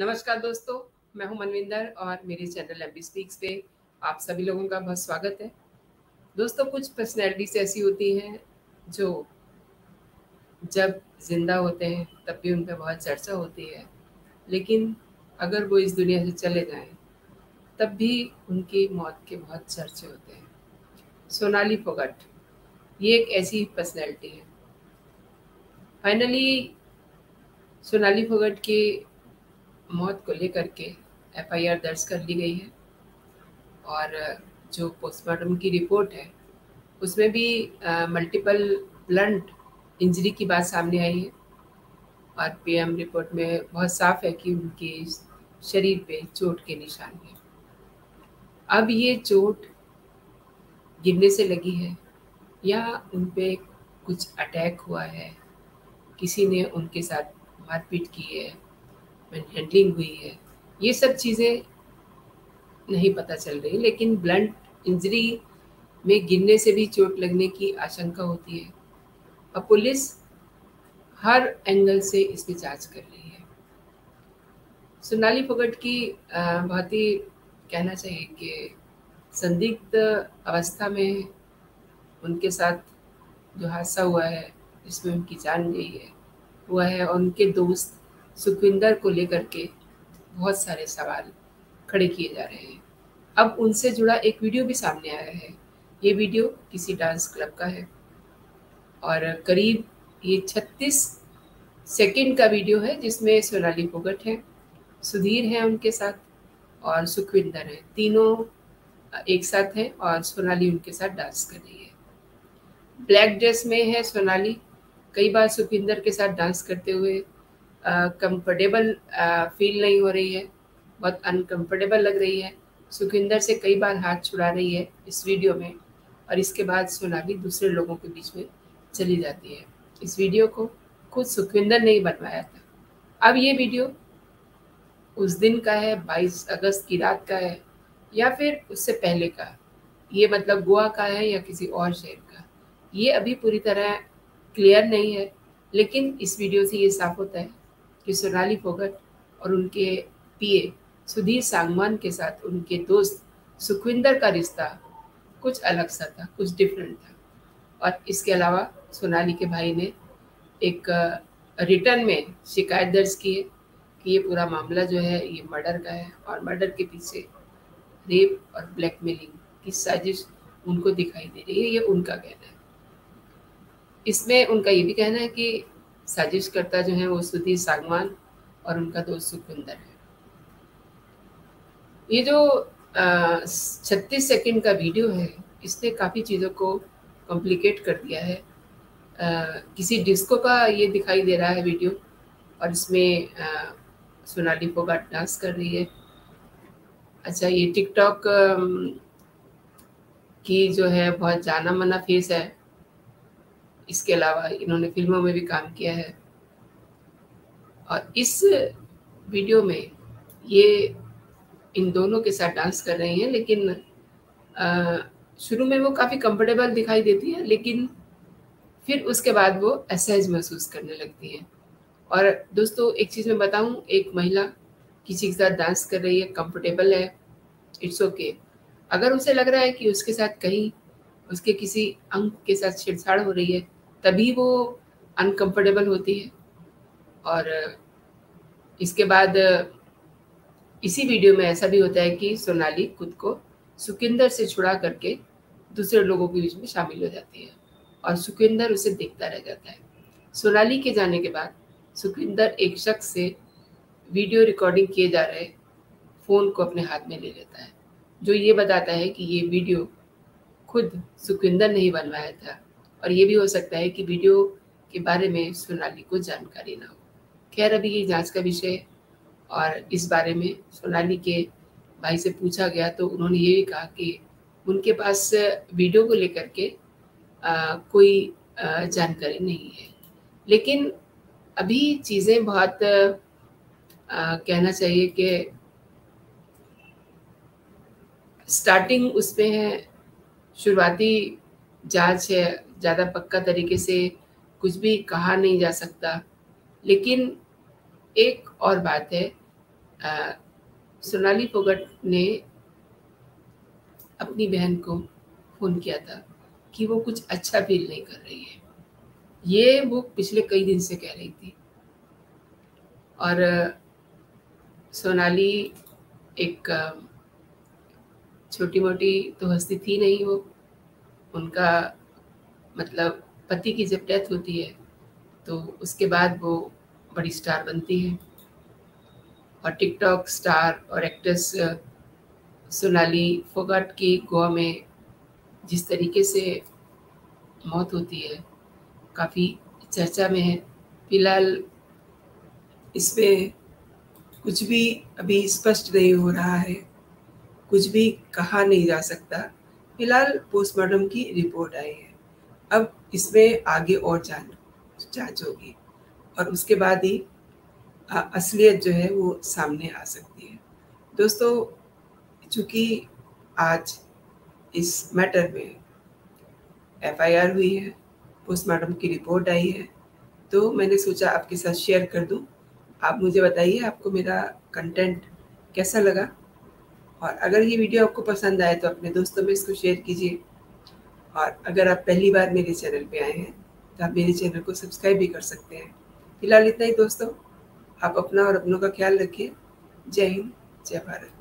नमस्कार दोस्तों, मैं हूँ मनविंदर और मेरे चैनल एम स्पीक्स पे आप सभी लोगों का बहुत स्वागत है। दोस्तों, कुछ पर्सनैलिटीज ऐसी होती हैं जो जब ज़िंदा होते हैं, तब भी उन पर बहुत चर्चा होती है। लेकिन अगर वो इस दुनिया से चले जाएँ, तब भी उनकी मौत के बहुत चर्चे होते हैं। सोनाली फोगट, ये एक ऐसी पर्सनैलिटी है। फाइनली सोनाली फोगट की मौत को लेकर के एफआईआर दर्ज कर ली गई है। और जो पोस्टमार्टम की रिपोर्ट है, उसमें भी मल्टीपल ब्लंट इंजरी की बात सामने आई है। और पीएम रिपोर्ट में बहुत साफ़ है कि उनके शरीर पे चोट के निशान हैं। अब ये चोट गिरने से लगी है या उन पे कुछ अटैक हुआ है, किसी ने उनके साथ मारपीट की है हैंडलिंग हुई है, ये सब चीज़ें नहीं पता चल रही। लेकिन ब्लंट इंजरी में गिरने से भी चोट लगने की आशंका होती है। और पुलिस हर एंगल से इसकी जाँच कर रही है। सोनाली फोगट की बहुत ही कहना चाहिए कि संदिग्ध अवस्था में उनके साथ जो हादसा हुआ है, जिसमें उनकी जान गई है, हुआ है और उनके दोस्त सुखविंदर को लेकर के बहुत सारे सवाल खड़े किए जा रहे हैं। अब उनसे जुड़ा एक वीडियो भी सामने आया है। ये वीडियो किसी डांस क्लब का है। और करीब ये 36 सेकंड का वीडियो है जिसमें सोनाली फोगट है, सुधीर है उनके साथ और सुखविंदर है। तीनों एक साथ हैं और सोनाली उनके साथ डांस कर रही है। ब्लैक ड्रेस में है सोनाली। कई बार सुखविंदर के साथ डांस करते हुए कंफर्टेबल फील नहीं हो रही है। बहुत अनकंफर्टेबल लग रही है। सुखविंदर से कई बार हाथ छुड़ा रही है इस वीडियो में और इसके बाद सोनाली दूसरे लोगों के बीच में चली जाती है। इस वीडियो को खुद सुखविंदर ने ही बनवाया था। अब ये वीडियो उस दिन का है 22 अगस्त की रात का है या फिर उससे पहले का। ये मतलब गोवा का है या किसी और शहर का। ये अभी पूरी तरह क्लियर नहीं है, लेकिन इस वीडियो से ये साफ़ होता है। कि सोनाली फोगट और उनके पीए सुधीर सांगवान के साथ उनके दोस्त सुखविंदर का रिश्ता कुछ अलग सा था, कुछ डिफरेंट था। और इसके अलावा सोनाली के भाई ने एक रिटर्न में शिकायत दर्ज की है कि ये पूरा मामला जो है, ये मर्डर का है और मर्डर के पीछे रेप और ब्लैकमेलिंग की साजिश उनको दिखाई दे रही है, ये उनका कहना है। इसमें उनका ये भी कहना है कि साजिशकर्ता जो है वो सुधीर सागवान और उनका दोस्त सुखविंदर है। ये जो छत्तीस सेकंड का वीडियो है इसने काफ़ी चीज़ों को कॉम्प्लिकेट कर दिया है। आ, किसी डिस्को का ये दिखाई दे रहा है वीडियो और इसमें सोनाली फोगाट डांस कर रही है। अच्छा ये टिकटॉक की जो है बहुत जाना मना फेस है। इसके अलावा इन्होंने फ़िल्मों में भी काम किया है और इस वीडियो में ये इन दोनों के साथ डांस कर रही हैं, लेकिन शुरू में वो काफ़ी कंफर्टेबल दिखाई देती है, लेकिन फिर उसके बाद वो असहज महसूस करने लगती हैं और दोस्तों, एक चीज़ मैं बताऊँ, एक महिला किसी के साथ डांस कर रही है कंफर्टेबल है इट्स ओके okay. अगर उसे लग रहा है कि उसके साथ कहीं, उसके किसी अंग के साथ छेड़छाड़ हो रही है तभी वो अनकंफर्टेबल होती है। और, इसके बाद, इसी वीडियो में ऐसा भी होता है कि सोनाली खुद को सुखिंदर से छुड़ा करके दूसरे लोगों के बीच में शामिल हो जाती है और सुखिंदर उसे देखता रह जाता है। सोनाली के जाने के बाद सुखिंदर एक शख्स से वीडियो रिकॉर्डिंग किए जा रहे फ़ोन को अपने हाथ में ले लेता है, जो ये बताता है कि ये वीडियो खुद सुखविंदर ने ही बनवाया था। और ये भी हो सकता है कि वीडियो के बारे में सोनाली को जानकारी ना हो। खैर अभी ये जाँच का विषय और इस बारे में सोनाली के भाई से पूछा गया तो उन्होंने ये भी कहा कि उनके पास वीडियो को लेकर के आ, कोई आ, जानकारी नहीं है। लेकिन अभी चीज़ें बहुत आ, कहना चाहिए कि स्टार्टिंग उसमें है शुरुआती जाँच है ज़्यादा पक्का तरीके से कुछ भी कहा नहीं जा सकता। लेकिन एक और बात है सोनाली फोगट ने अपनी बहन को फ़ोन किया था कि वो कुछ अच्छा फील नहीं कर रही है। ये वो पिछले कई दिन से कह रही थी। और सोनाली एक छोटी मोटी तो हस्ती थी नहीं वो, उनका मतलब पति की जब डेथ होती है तो उसके बाद वो बड़ी स्टार बनती है। और टिकटॉक स्टार और एक्ट्रेस सोनाली फोगाट की गोवा में जिस तरीके से मौत होती है, काफ़ी चर्चा में है। फ़िलहाल इसमें कुछ भी अभी स्पष्ट नहीं हो रहा है, कुछ भी कहा नहीं जा सकता। फ़िलहाल पोस्टमार्टम की रिपोर्ट आई है। अब इसमें आगे और जाँच जाँच होगी और उसके बाद ही असलियत जो है वो सामने आ सकती है। दोस्तों, चूँकि आज इस मैटर में एफआईआर हुई है, पोस्टमार्टम की रिपोर्ट आई है तो मैंने सोचा आपके साथ शेयर कर दूँ। आप मुझे बताइए आपको मेरा कंटेंट कैसा लगा? और अगर ये वीडियो आपको पसंद आए तो अपने दोस्तों में इसको शेयर कीजिए। और अगर आप पहली बार मेरे चैनल पे आए हैं तो आप मेरे चैनल को सब्सक्राइब भी कर सकते हैं। फ़िलहाल इतना ही दोस्तों, आप अपना और अपनों का ख्याल रखिए। जय हिंद, जय भारत।